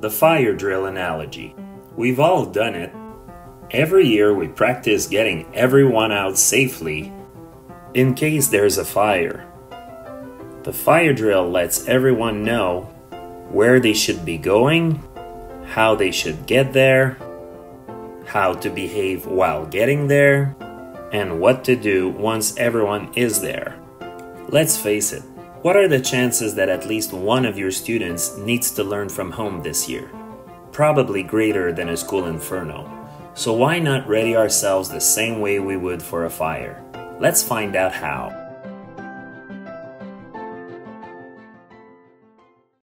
The fire drill analogy. We've all done it. Every year we practice getting everyone out safely in case there's a fire. The fire drill lets everyone know where they should be going, how they should get there, how to behave while getting there, and what to do once everyone is there. Let's face it, what are the chances that at least one of your students needs to learn from home this year? Probably greater than a school inferno. So why not ready ourselves the same way we would for a fire? Let's find out how.